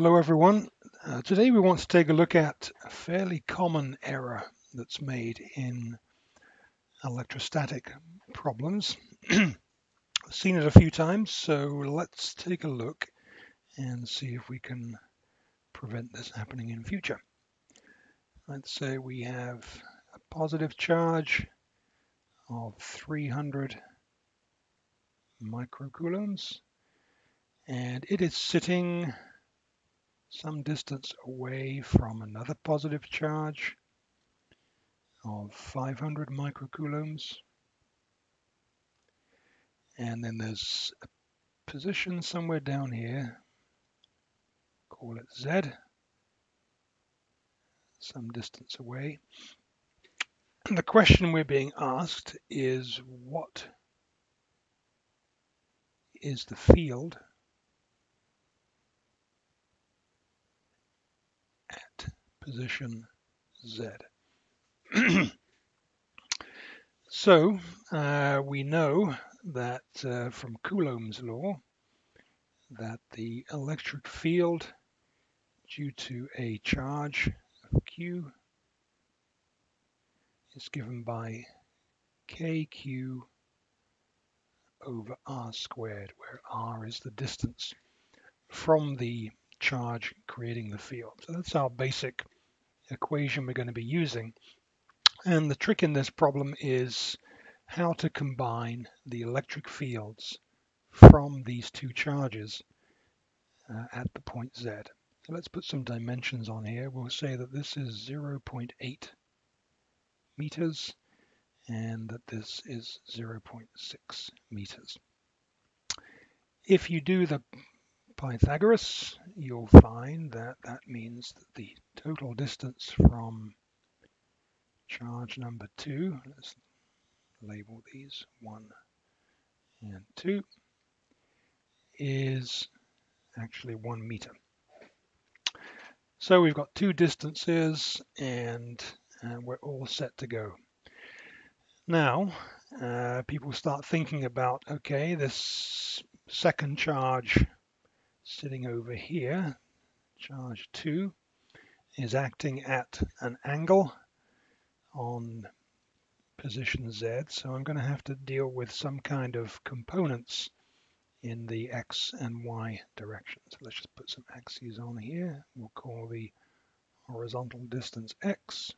Hello everyone. Uh, today we want to take a look at a fairly common error that's made in electrostatic problems. Seen it a few times, so let's take a look and see if we can prevent this happening in future. Let's say we have a positive charge of 300 microcoulombs and it is sitting some distance away from another positive charge of 500 microcoulombs. And then there's a position somewhere down here, call it Z, some distance away. And the question we're being asked is what is the field position Z. so uh, we know that uh, from Coulomb's law that the electric field due to a charge of Q is given by KQ over R squared, where R is the distance from the charge creating the field. So that's our basic equation we're going to be using. And the trick in this problem is how to combine the electric fields from these two charges uh, at the point Z. So let's put some dimensions on here. We'll say that this is 0.8 meters and that this is 0.6 meters. If you do the Pythagoras, you'll find that that means that the total distance from charge number two, let's label these one and two, is actually one meter. So we've got two distances and uh, we're all set to go. Now, uh, people start thinking about, okay, this second charge sitting over here, charge 2, is acting at an angle on position Z. So I'm going to have to deal with some kind of components in the X and Y direction. So let's just put some axes on here. We'll call the horizontal distance X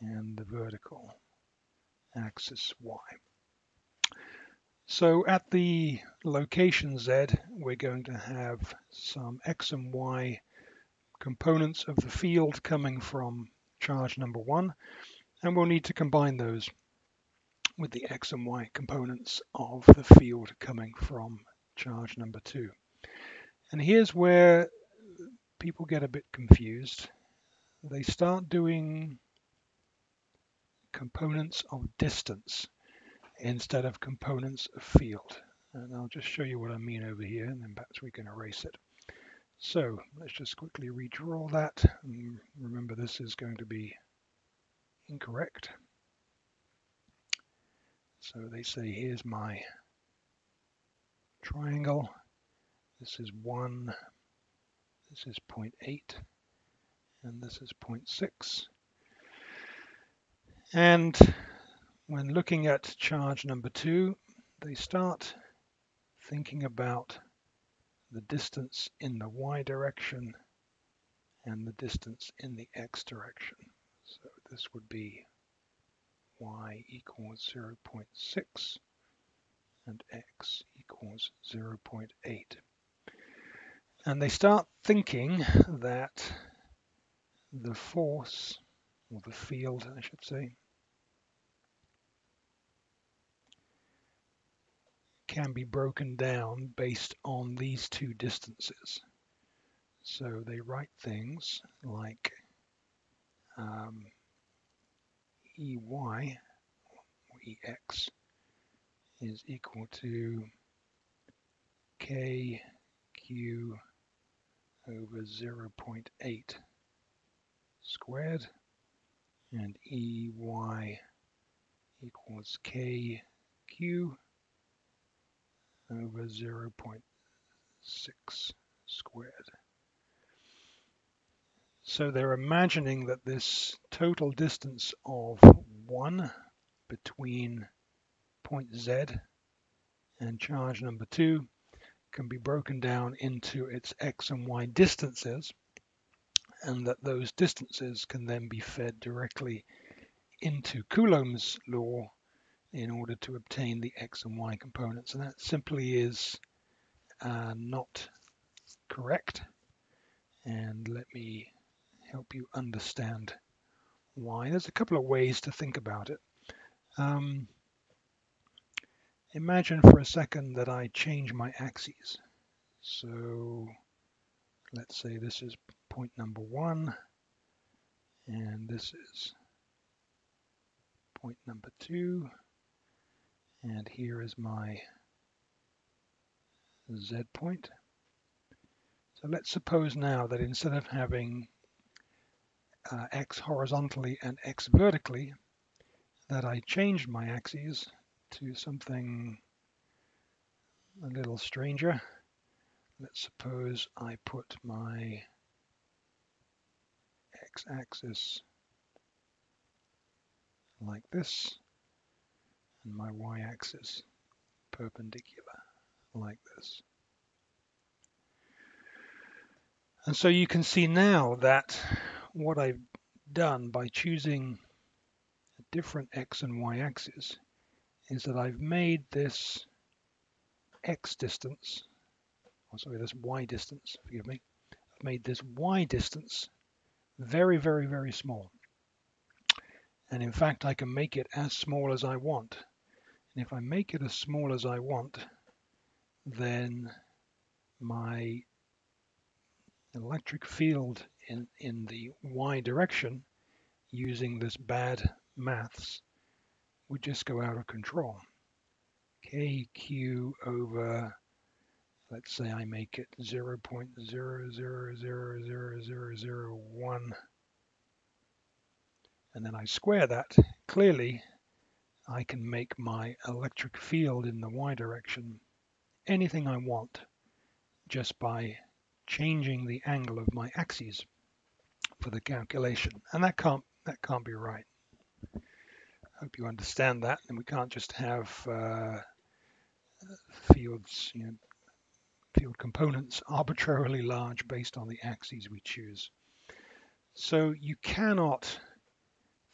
and the vertical axis Y. So at the location Z, we're going to have some X and Y components of the field coming from charge number one, and we'll need to combine those with the X and Y components of the field coming from charge number two. And here's where people get a bit confused. They start doing components of distance instead of components of field. And I'll just show you what I mean over here, and then perhaps we can erase it. So let's just quickly redraw that. And remember, this is going to be incorrect. So they say, here's my triangle. This is 1, this is 0.8, and this is 0.6. And when looking at charge number two, they start thinking about the distance in the y direction and the distance in the x direction. So this would be y equals 0.6 and x equals 0.8. And they start thinking that the force, or the field I should say, can be broken down based on these two distances. So they write things like um, EY or EX is equal to KQ over 0.8 squared and EY equals KQ over 0.6 squared. So they're imagining that this total distance of 1 between point Z and charge number 2 can be broken down into its x and y distances and that those distances can then be fed directly into Coulomb's law in order to obtain the x and y components. And that simply is uh, not correct. And let me help you understand why. There's a couple of ways to think about it. Um, imagine for a second that I change my axes. So let's say this is point number one, and this is point number two, and here is my Z point. So let's suppose now that instead of having uh, X horizontally and X vertically, that I changed my axes to something a little stranger. Let's suppose I put my x-axis like this and my y-axis perpendicular like this. And so you can see now that what I've done by choosing a different x and y axis is that I've made this x distance, or sorry, this y distance, forgive me, I've made this y distance very, very, very small. And in fact, I can make it as small as I want. And if I make it as small as I want, then my electric field in, in the y direction using this bad maths would just go out of control. kq over, let's say I make it 0 0.000001 and then I square that, clearly I can make my electric field in the y direction anything I want just by changing the angle of my axes for the calculation. And that can't that can't be right. I hope you understand that. And we can't just have uh, fields, you know, field components arbitrarily large based on the axes we choose. So you cannot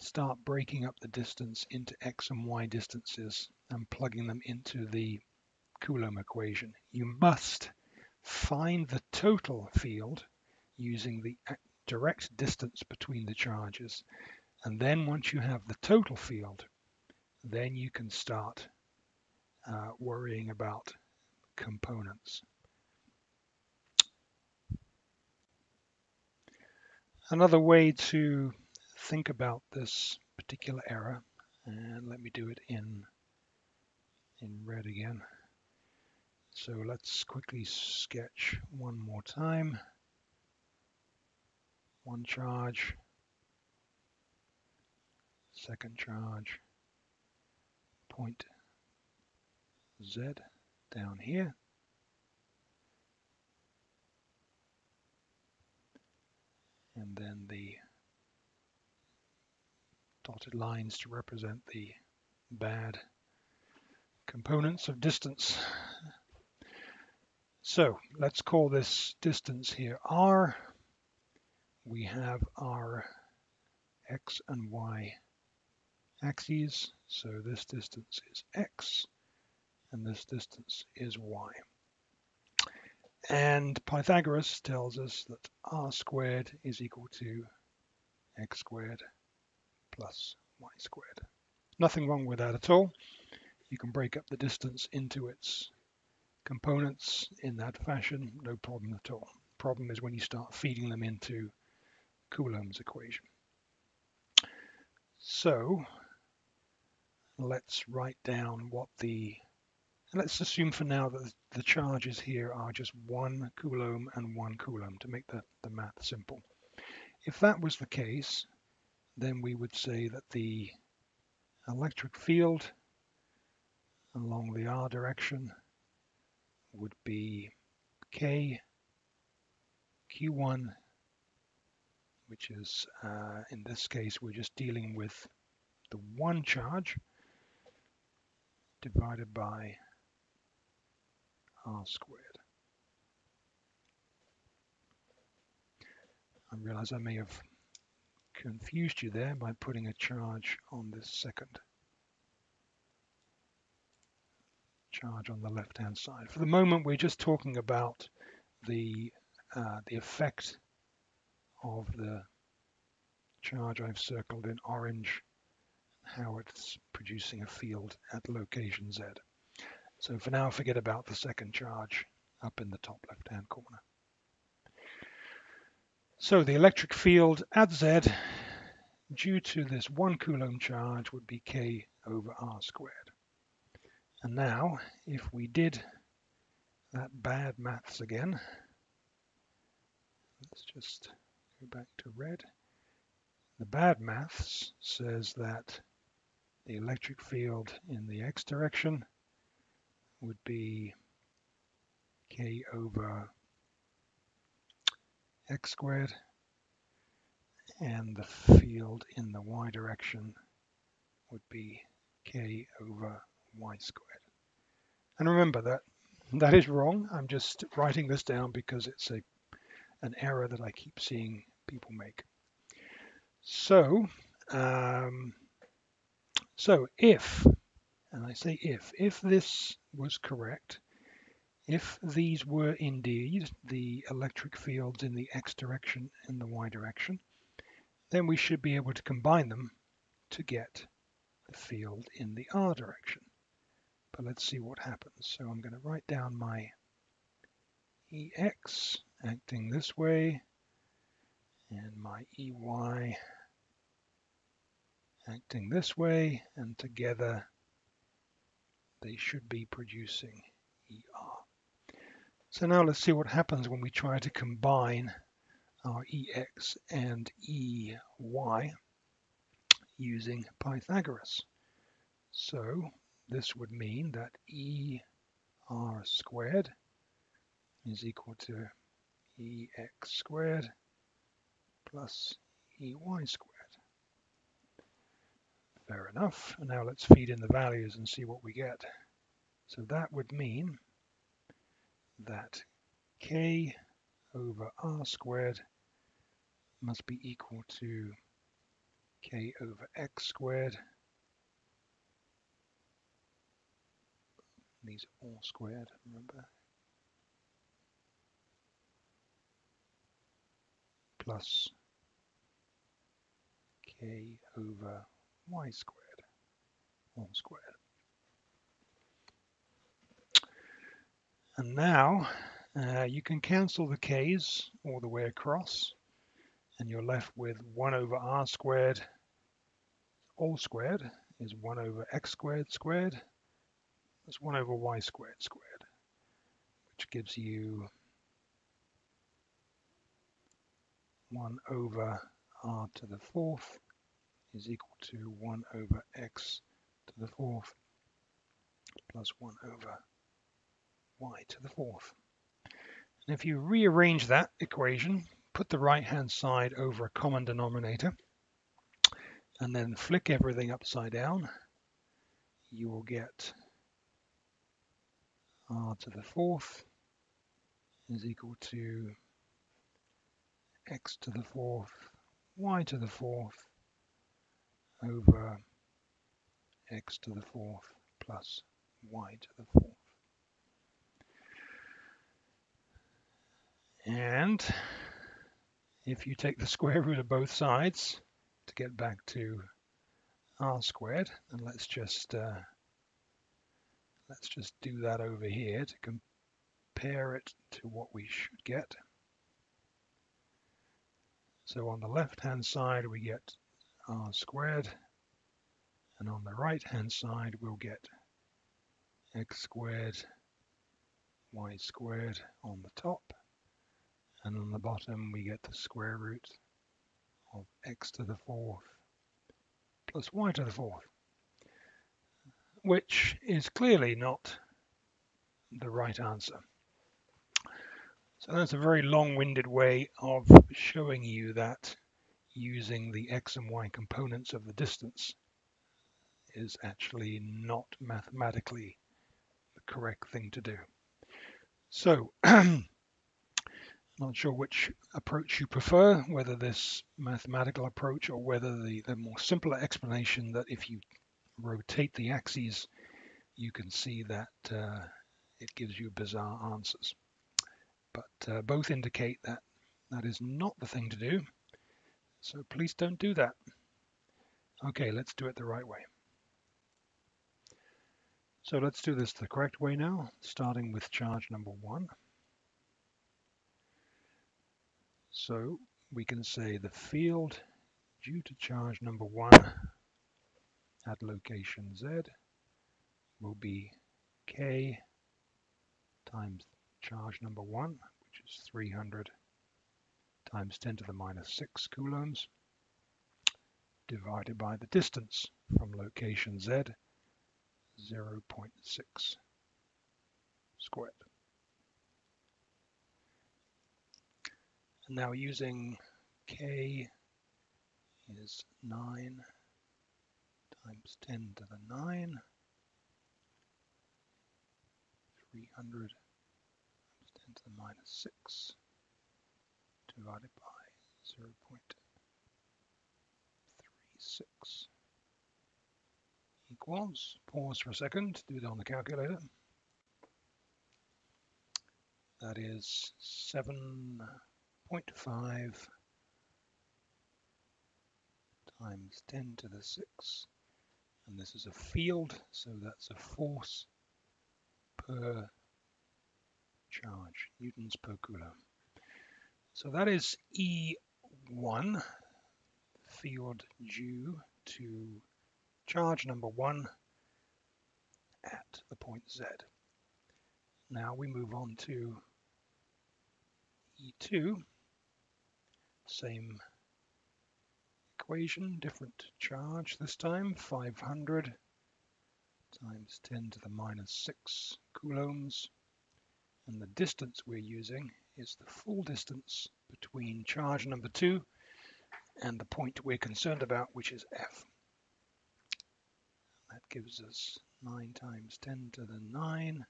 start breaking up the distance into x and y distances and plugging them into the Coulomb equation. You must find the total field using the direct distance between the charges. And then once you have the total field, then you can start uh, worrying about components. Another way to think about this particular error, and let me do it in, in red again. So let's quickly sketch one more time. One charge, second charge, point Z down here. And then the dotted lines to represent the bad components of distance. So let's call this distance here r. We have our x and y axes. So this distance is x and this distance is y. And Pythagoras tells us that r squared is equal to x squared plus y squared. Nothing wrong with that at all. You can break up the distance into its components in that fashion, no problem at all. Problem is when you start feeding them into Coulomb's equation. So let's write down what the, let's assume for now that the charges here are just one Coulomb and one Coulomb to make the, the math simple. If that was the case, then we would say that the electric field along the r direction would be K Q1 which is, uh, in this case, we're just dealing with the one charge divided by r squared. I realize I may have confused you there by putting a charge on this second charge on the left hand side. For the moment we're just talking about the uh, the effect of the charge I've circled in orange how it's producing a field at location Z. So for now forget about the second charge up in the top left hand corner. So the electric field at Z due to this one Coulomb charge would be K over R squared. And now if we did that bad maths again, let's just go back to red. The bad maths says that the electric field in the x direction would be K over x squared and the field in the y direction would be k over y squared. And remember that that is wrong. I'm just writing this down because it's a an error that I keep seeing people make. So, um, so if, and I say if, if this was correct, if these were indeed the electric fields in the x direction and the y direction, then we should be able to combine them to get the field in the r direction. But let's see what happens. So I'm going to write down my EX acting this way and my EY acting this way and together they should be producing ER. So now let's see what happens when we try to combine our EX and EY using Pythagoras. So this would mean that ER squared is equal to EX squared plus EY squared. Fair enough. And now let's feed in the values and see what we get. So that would mean that k over r squared must be equal to k over x squared. These are all squared, remember. Plus k over y squared, all squared. And now uh, you can cancel the k's all the way across and you're left with 1 over r squared all squared is 1 over x squared squared. That's 1 over y squared squared, which gives you 1 over r to the fourth is equal to 1 over x to the fourth plus 1 over y to the fourth. And if you rearrange that equation, put the right hand side over a common denominator, and then flick everything upside down, you will get r to the fourth is equal to x to the fourth, y to the fourth over x to the fourth plus y to the fourth. And if you take the square root of both sides to get back to r squared, and let's just uh, let's just do that over here to compare it to what we should get. So on the left hand side we get r squared, and on the right hand side we'll get x squared y squared on the top and on the bottom we get the square root of x to the fourth plus y to the fourth, which is clearly not the right answer. So that's a very long-winded way of showing you that using the x and y components of the distance is actually not mathematically the correct thing to do. So, not sure which approach you prefer, whether this mathematical approach or whether the, the more simpler explanation that if you rotate the axes, you can see that uh, it gives you bizarre answers. But uh, both indicate that that is not the thing to do. So please don't do that. Okay, let's do it the right way. So let's do this the correct way now, starting with charge number one. So we can say the field due to charge number one at location Z will be K times charge number one, which is 300 times 10 to the minus 6 coulombs, divided by the distance from location Z, 0.6 squared. And now using K is 9 times 10 to the 9, 300 times 10 to the minus 6 divided by 0 0.36 equals, pause for a second, do it on the calculator. That is 7.5 times 10 to the 6 and this is a field so that's a force per charge newtons per coulomb. So that is E1 field due to charge number one at the point Z. Now we move on to E2 same equation, different charge this time, 500 times 10 to the minus 6 coulombs. And the distance we're using is the full distance between charge number 2 and the point we're concerned about, which is F. That gives us 9 times 10 to the 9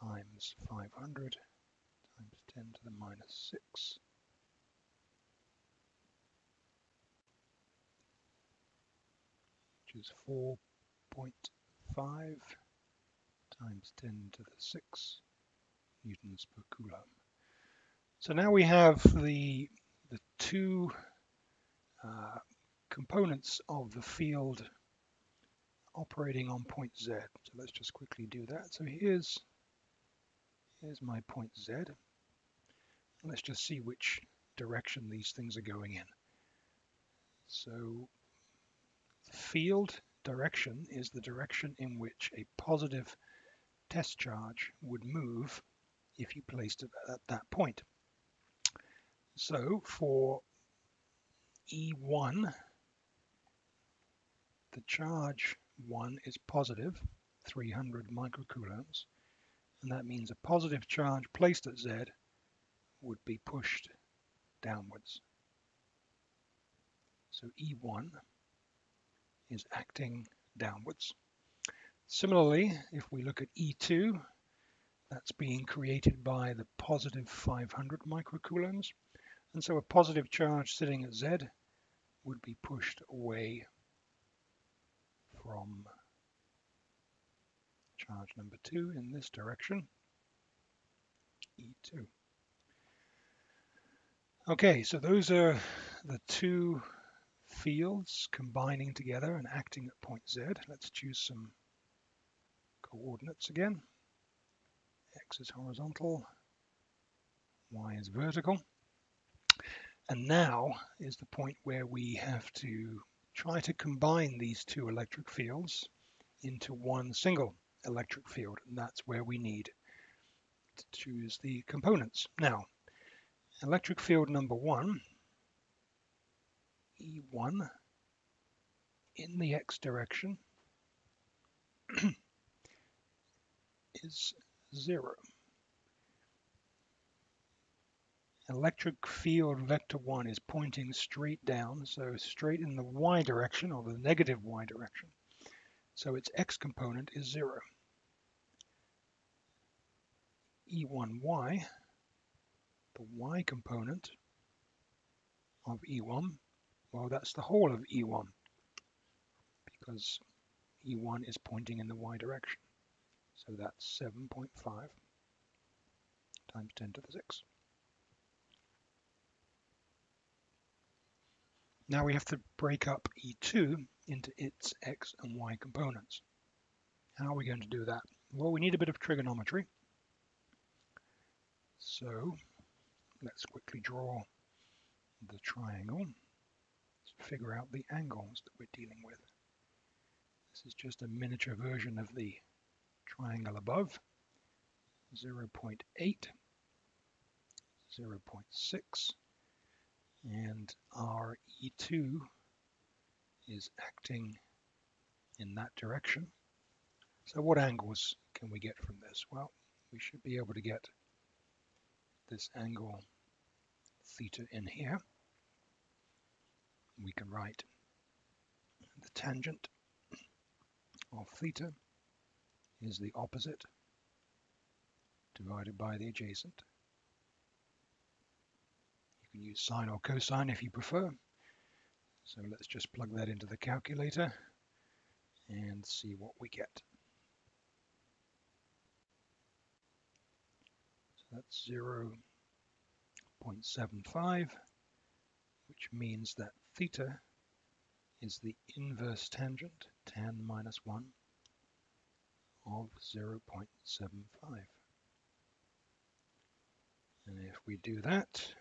times 500 times 10 to the minus 6 which is 4.5 times 10 to the 6 newtons per coulomb. So now we have the, the two uh, components of the field operating on point Z. So let's just quickly do that. So here's, here's my point Z. Let's just see which direction these things are going in. So field direction is the direction in which a positive test charge would move if you placed it at that point. So for E1, the charge 1 is positive, 300 microcoulombs, and that means a positive charge placed at Z would be pushed downwards. So E1 is acting downwards. Similarly, if we look at E2, that's being created by the positive 500 microcoulombs. And so a positive charge sitting at Z would be pushed away from charge number 2 in this direction, E2. Okay, so those are the two fields combining together and acting at point Z. Let's choose some coordinates again. X is horizontal, Y is vertical. And now is the point where we have to try to combine these two electric fields into one single electric field. And that's where we need to choose the components. Now, electric field number one E1 in the x direction is 0. electric field vector 1 is pointing straight down, so straight in the y direction or the negative y direction. So its x component is 0. E1y, the y component of E1, well that's the whole of E1 because E1 is pointing in the y direction. So that's 7.5 times 10 to the 6. Now we have to break up E2 into its x and y components. How are we going to do that? Well, we need a bit of trigonometry. So let's quickly draw the triangle figure out the angles that we're dealing with. This is just a miniature version of the triangle above. 0 0.8, 0 0.6, and our E2 is acting in that direction. So what angles can we get from this? Well, we should be able to get this angle theta in here. We can write the tangent of theta is the opposite divided by the adjacent You can use sine or cosine if you prefer. So let's just plug that into the calculator and see what we get. So that's 0.75, which means that theta is the inverse tangent, tan minus 1, of 0.75. And if we do that,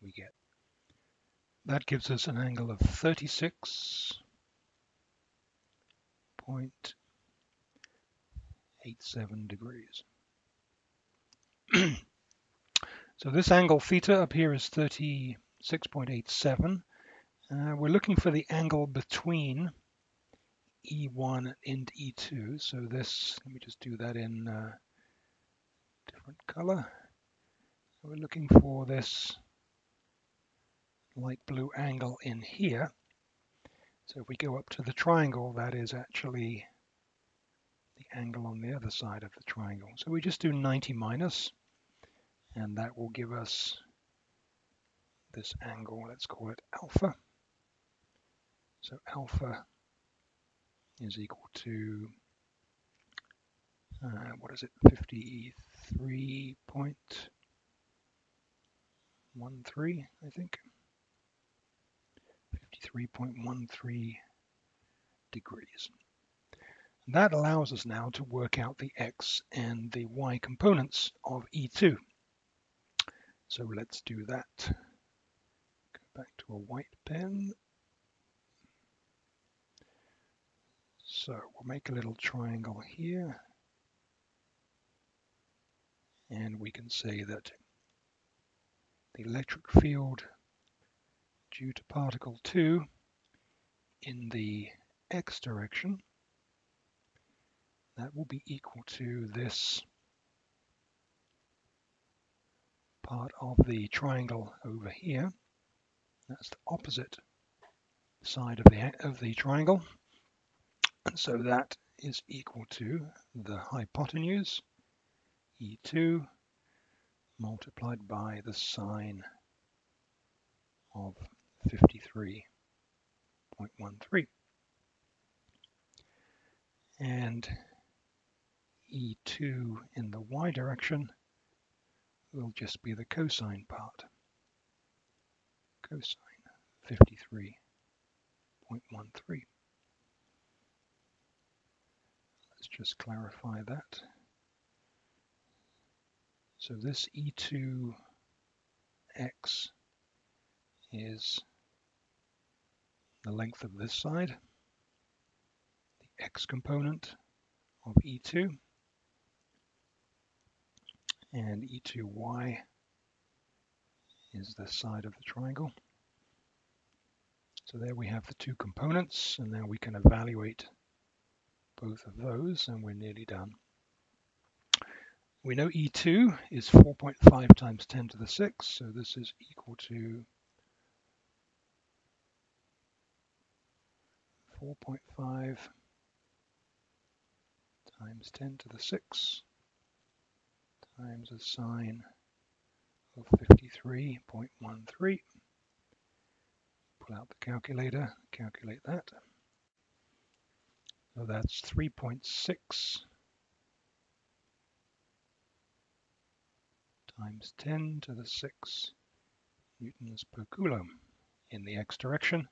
we get. That gives us an angle of 36.87 degrees. so this angle theta up here is 36.87. Uh, we're looking for the angle between E1 and E2. So this, let me just do that in uh, different color. So we're looking for this light blue angle in here. So if we go up to the triangle, that is actually the angle on the other side of the triangle. So we just do 90 minus, and that will give us this angle, let's call it alpha. So alpha is equal to, uh, what is it, 53.13, I think. 53.13 degrees. That allows us now to work out the x and the y components of E2. So let's do that. Go back to a white pen. So we'll make a little triangle here. And we can say that the electric field due to particle 2 in the x direction, that will be equal to this part of the triangle over here. That's the opposite side of the, of the triangle. And so that is equal to the hypotenuse, E2, multiplied by the sine of 53.13. And E2 in the y direction will just be the cosine part. Cosine 53.13. Let's just clarify that. So this E2x is the length of this side, the x component of E2, and E2y is the side of the triangle. So there we have the two components, and now we can evaluate both of those, and we're nearly done. we know E2 is 4.5 times 10 to the 6, so this is equal to 4.5 times 10 to the 6 times a sine of 53.13. Pull out the calculator, calculate that. So that's 3.6 times 10 to the 6 newtons per coulomb in the x direction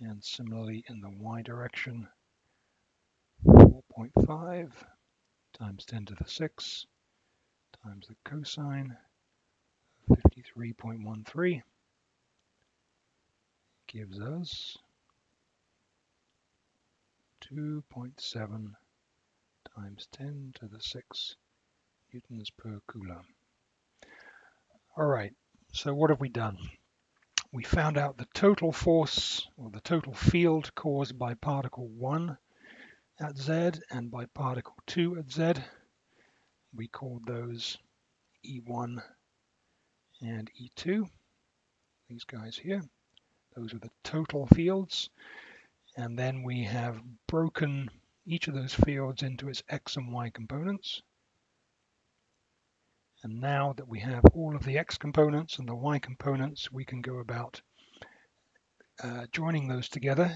and similarly in the y direction 4.5 times 10 to the 6 times the cosine of 53.13 gives us 2.7 times 10 to the 6 newtons per coulomb. All right, so what have we done? We found out the total force or the total field caused by particle 1 at Z and by particle 2 at Z. We called those E1 and E2, these guys here. Those are the total fields. And then we have broken each of those fields into its X and Y components. And now that we have all of the x components and the y components, we can go about uh, joining those together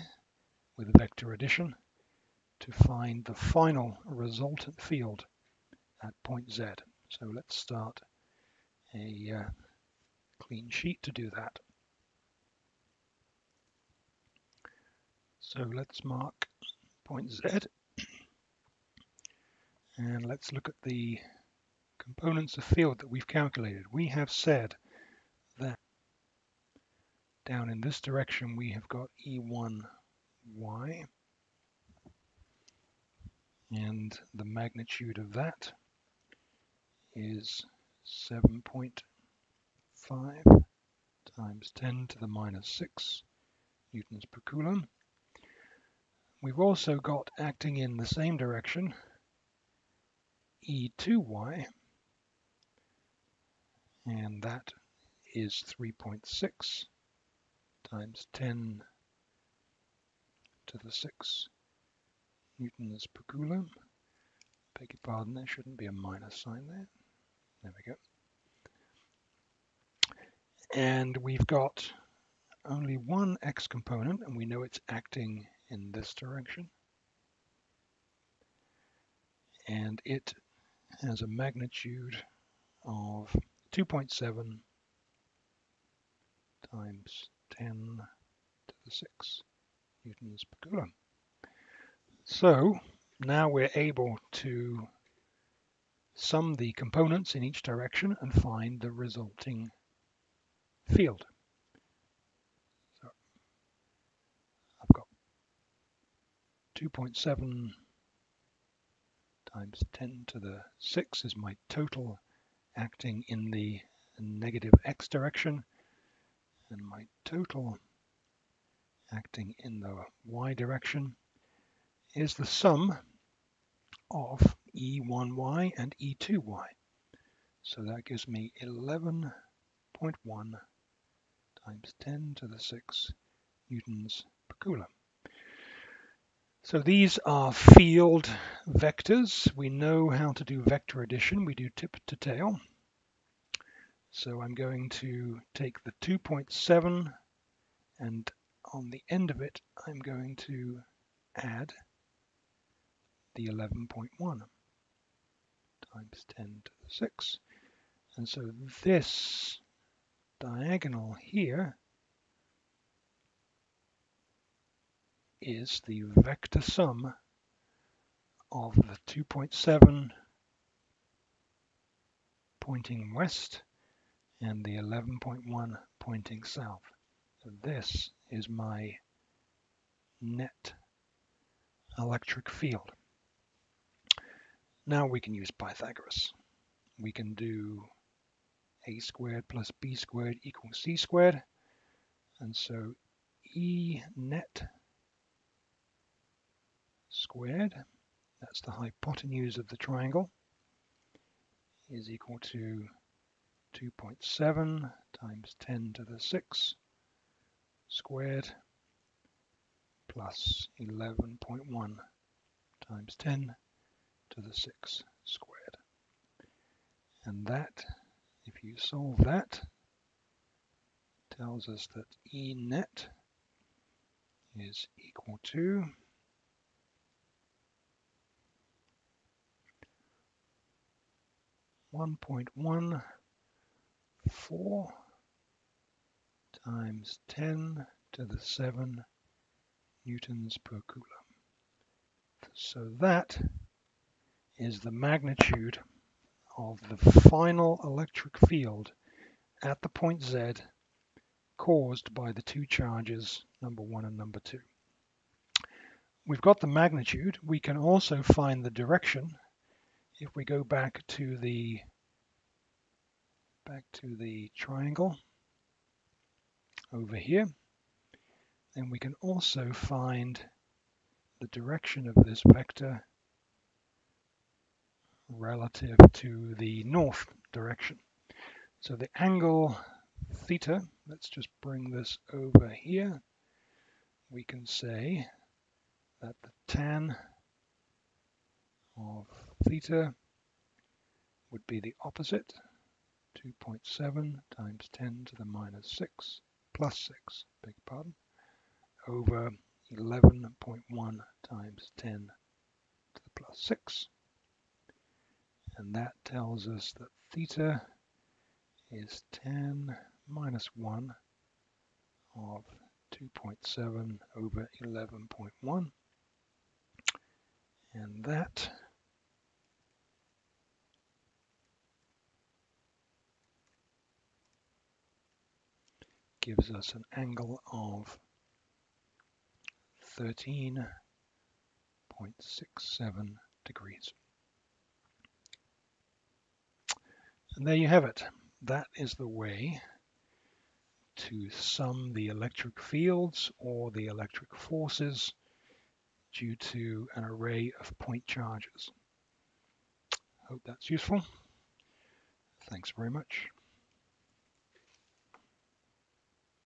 with a vector addition to find the final resultant field at point Z. So let's start a uh, clean sheet to do that. So let's mark point Z and let's look at the components of field that we've calculated. We have said that down in this direction we have got E1y and the magnitude of that is 7.5 times 10 to the minus 6 newtons per coulomb. We've also got acting in the same direction E2y and that is 3.6 times 10 to the 6 newtons per coulomb. Beg your pardon, there shouldn't be a minus sign there. There we go. And we've got only one x component, and we know it's acting in this direction. And it has a magnitude of 2.7 times 10 to the 6 newtons per coulomb. So now we're able to sum the components in each direction and find the resulting field. So I've got 2.7 times 10 to the 6 is my total acting in the negative x direction and my total acting in the y direction is the sum of E1y and E2y. So that gives me 11.1 times 10 to the 6 newtons per coulomb. So these are field vectors. We know how to do vector addition. We do tip to tail. So I'm going to take the 2.7 and on the end of it, I'm going to add the 11.1 times 10 to the 6. And so this diagonal here is the vector sum of the 2.7 pointing west and the 11.1 pointing south. So this is my net electric field. Now we can use Pythagoras. We can do a squared plus b squared equals c squared. And so E net squared. That's the hypotenuse of the triangle. is equal to 2.7 times 10 to the 6 squared plus 11.1 times 10 to the 6 squared. And that, if you solve that, tells us that E net is equal to one point one four times ten to the seven newtons per coulomb. So that is the magnitude of the final electric field at the point Z caused by the two charges, number one and number two. We've got the magnitude. We can also find the direction if we go back to the back to the triangle over here then we can also find the direction of this vector relative to the north direction. So the angle theta, let's just bring this over here. We can say that the tan of theta would be the opposite, 2.7 times 10 to the minus 6, plus 6, beg pardon, over 11.1 times 10 to the plus 6. And that tells us that theta is tan minus 1 of 2.7 over 11.1. And that gives us an angle of 13.67 degrees. And there you have it. That is the way to sum the electric fields or the electric forces due to an array of point charges. Hope that's useful. Thanks very much.